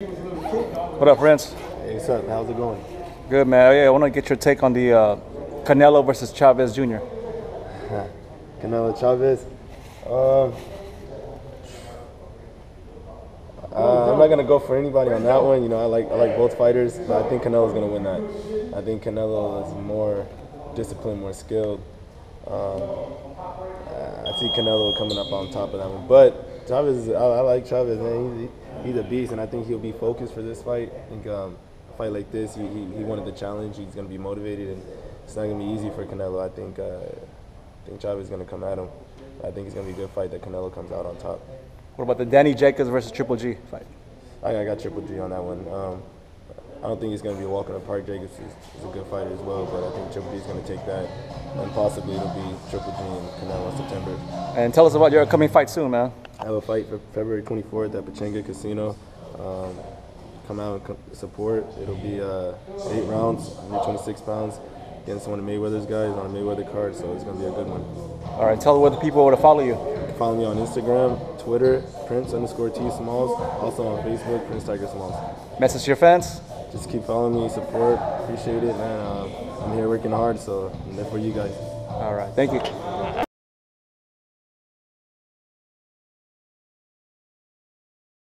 What up, Prince? Hey, what's up? How's it going? Good, man. Yeah, I want to get your take on the uh, Canelo versus Chavez Jr. Canelo Chavez. Um, uh, I'm not gonna go for anybody on that one. You know, I like I like both fighters, but I think Canelo's gonna win that. I think Canelo is more disciplined, more skilled. Um, I see Canelo coming up on top of that one, but Chavez, I, I like Chavez, man. He's, he's a beast, and I think he'll be focused for this fight. I think um, a fight like this, he, he, he wanted the challenge. He's gonna be motivated, and it's not gonna be easy for Canelo. I think. Uh, I think Chavez is going to come at him. I think it's going to be a good fight that Canelo comes out on top. What about the Danny Jacobs versus Triple G fight? I, I got Triple G on that one. Um, I don't think it's going to be a walk in the park. Jacobs is, is, a good fighter as well, but I think Triple G is going to take that, and possibly it'll be Triple G and Canelo in September. And tell us about your upcoming fight soon, man. I have a fight for February 24th at Pechanga Casino. Um, come out and support. It'll be uh, eight rounds, 126 pounds against one of Mayweather's guys on a Mayweather card, so it's gonna be a good one. All right, tell where the people where to follow you. Follow me on Instagram, Twitter, Prince underscore T Smalls, also on Facebook, Prince Tiger Smalls. Message to your fans. Just keep following me, support, appreciate it, man. Uh, I'm here working hard, so I'm there for you guys. All right, thank you.